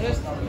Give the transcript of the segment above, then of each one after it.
Este.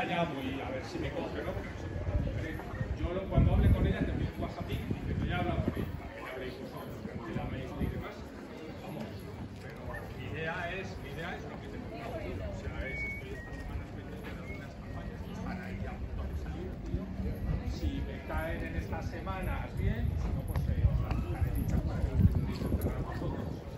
Yo, yo la llamo y a ver si me coge, ¿no? Porque no Yo cuando hable con ella te envío un WhatsApp y que ya habla con ella, para que ya habléis vosotros, que me llaméis y demás. Vamos, pero mi idea es, mi idea es lo que te contaba yo. O sea, es, estoy esta semana pendiente de algunas campañas que están ahí a punto de salir, tío. Si me caen en estas semanas, bien, si no, pues eh, os las dejaré dichas para que las tengáis entre vosotros.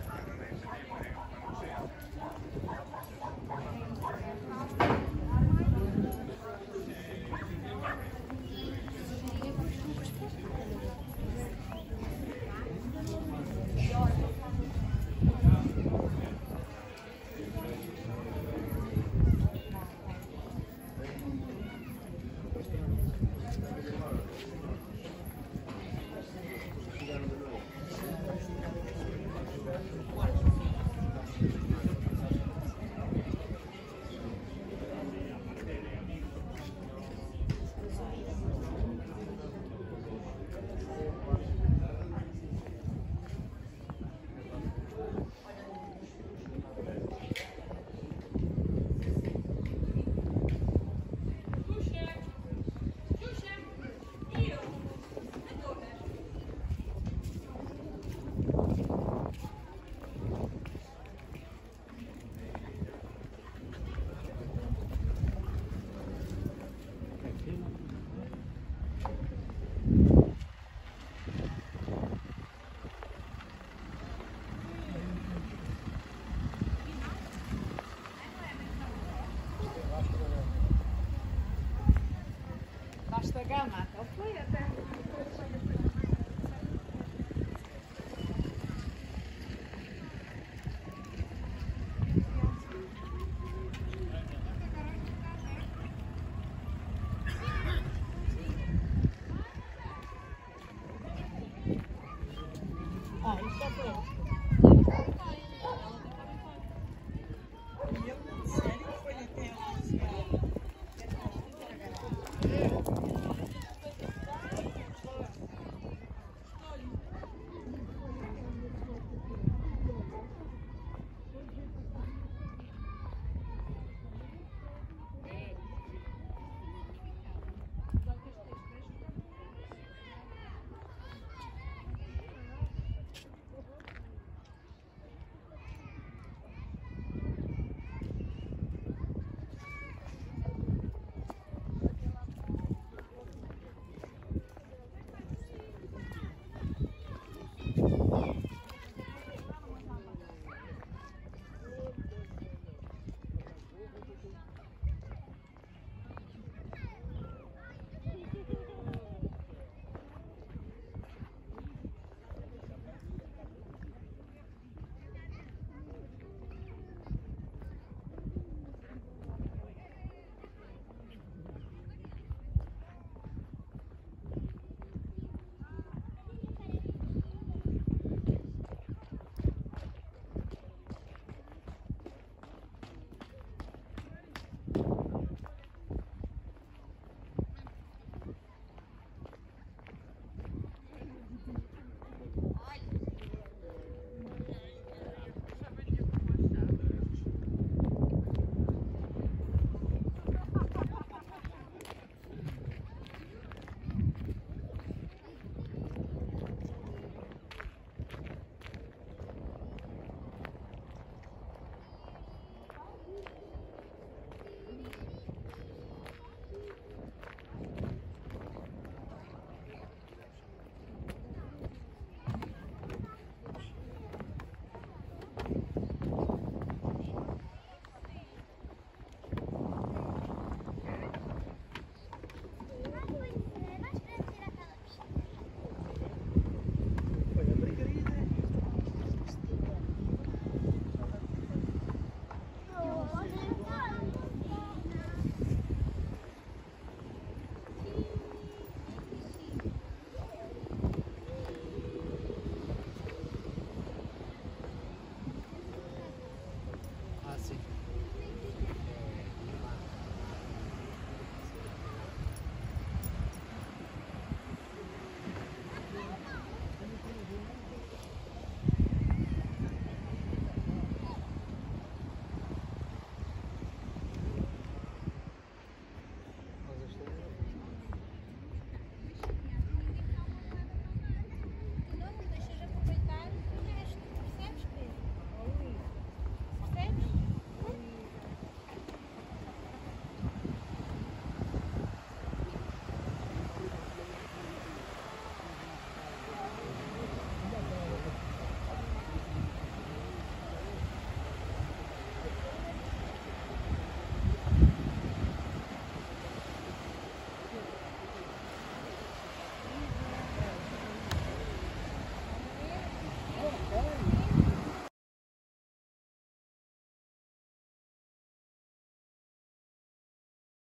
da Gamata. Eu fui até